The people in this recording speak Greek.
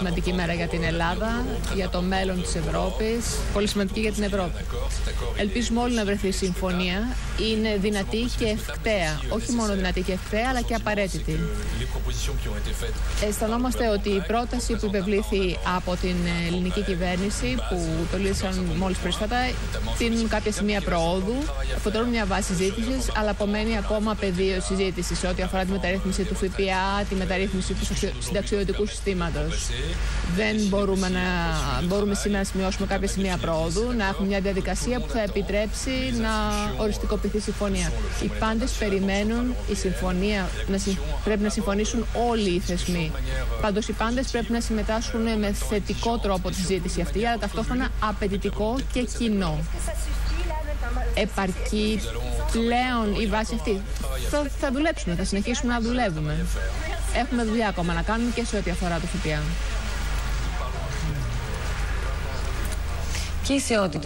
Σημαντική μέρα για την Ελλάδα, για το μέλλον της Ευρώπης, πολύ σημαντική για την Ευρώπη. Ελπίζουμε όλοι να βρεθεί συμφωνία. Είναι δυνατή και ευκταία. Όχι μόνο δυνατή και ευκταία, αλλά και απαραίτητη. Αισθανόμαστε ότι η πρόταση που υπευλήθη από την ελληνική κυβέρνηση, που το λύσαν μόλις πρόσφατα, δίνουν κάποια σημεία προόδου, αποτελούν μια βάση συζήτησης, αλλά απομένει ακόμα πεδίο συζήτησης σε ό,τι αφορά τη μεταρρύθμιση του ΦΠΑ, τη μεταρρύθμιση του συνταξιοδοτικού συστήματος. Δεν μπορούμε, να, μπορούμε σήμερα να σημειώσουμε κάποια σημεία πρόοδου, να έχουμε μια διαδικασία που θα επιτρέψει να οριστικοποιηθεί η συμφωνία. Οι πάντες περιμένουν η συμφωνία, να, πρέπει να συμφωνήσουν όλοι οι θεσμοί. Πάντως οι πάντες πρέπει να συμμετάσχουν με θετικό τρόπο τη συζήτηση αυτή, αλλά ταυτόχρονα απαιτητικό και κοινό. Επαρκεί πλέον η βάση αυτή. Θα, θα δουλέψουμε, θα συνεχίσουμε να δουλεύουμε. Έχουμε δουλειά ακόμα να κάνουμε και σε ό,τι αφορά το ΦΠΑ. Και σε ό,τι